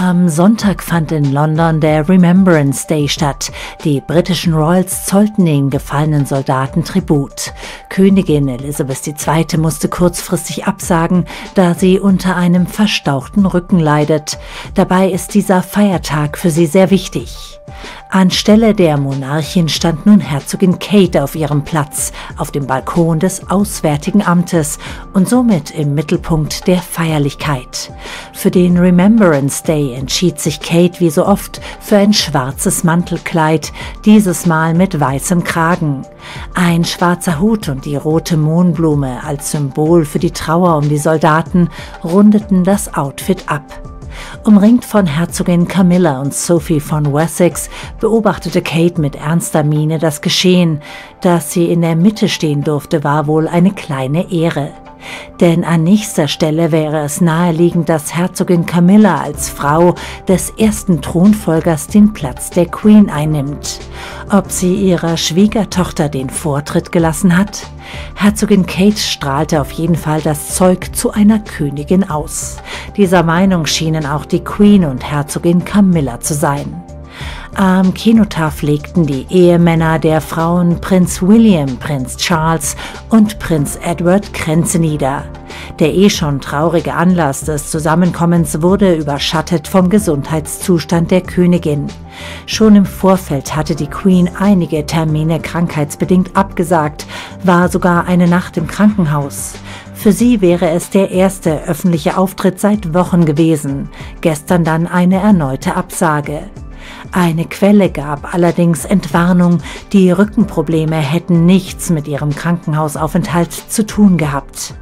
Am Sonntag fand in London der Remembrance Day statt. Die britischen Royals zollten den gefallenen Soldaten Tribut. Königin Elizabeth II. musste kurzfristig absagen, da sie unter einem verstauchten Rücken leidet. Dabei ist dieser Feiertag für sie sehr wichtig. Anstelle der Monarchin stand nun Herzogin Kate auf ihrem Platz auf dem Balkon des Auswärtigen Amtes und somit im Mittelpunkt der Feierlichkeit. Für den Remembrance Day entschied sich Kate wie so oft für ein schwarzes Mantelkleid, dieses Mal mit weißem Kragen. Ein schwarzer Hut und die rote Mohnblume als Symbol für die Trauer um die Soldaten rundeten das Outfit ab. Umringt von Herzogin Camilla und Sophie von Wessex beobachtete Kate mit ernster Miene das Geschehen. Dass sie in der Mitte stehen durfte, war wohl eine kleine Ehre. Denn an nächster Stelle wäre es naheliegend, dass Herzogin Camilla als Frau des ersten Thronfolgers den Platz der Queen einnimmt. Ob sie ihrer Schwiegertochter den Vortritt gelassen hat? Herzogin Kate strahlte auf jeden Fall das Zeug zu einer Königin aus. Dieser Meinung schienen auch die Queen und Herzogin Camilla zu sein. Am Kenotaph legten die Ehemänner der Frauen Prinz William, Prinz Charles und Prinz Edward Kränze nieder. Der eh schon traurige Anlass des Zusammenkommens wurde überschattet vom Gesundheitszustand der Königin. Schon im Vorfeld hatte die Queen einige Termine krankheitsbedingt abgesagt, war sogar eine Nacht im Krankenhaus. Für sie wäre es der erste öffentliche Auftritt seit Wochen gewesen, gestern dann eine erneute Absage. Eine Quelle gab allerdings Entwarnung, die Rückenprobleme hätten nichts mit ihrem Krankenhausaufenthalt zu tun gehabt.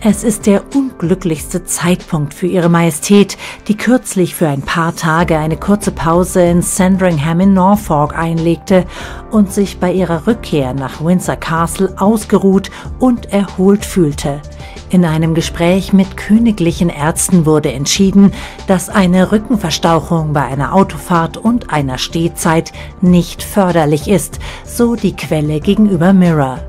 Es ist der unglücklichste Zeitpunkt für Ihre Majestät, die kürzlich für ein paar Tage eine kurze Pause in Sandringham in Norfolk einlegte und sich bei ihrer Rückkehr nach Windsor Castle ausgeruht und erholt fühlte. In einem Gespräch mit königlichen Ärzten wurde entschieden, dass eine Rückenverstauchung bei einer Autofahrt und einer Stehzeit nicht förderlich ist, so die Quelle gegenüber Mirror.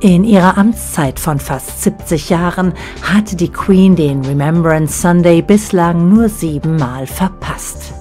In ihrer Amtszeit von fast 70 Jahren hatte die Queen den Remembrance Sunday bislang nur siebenmal verpasst.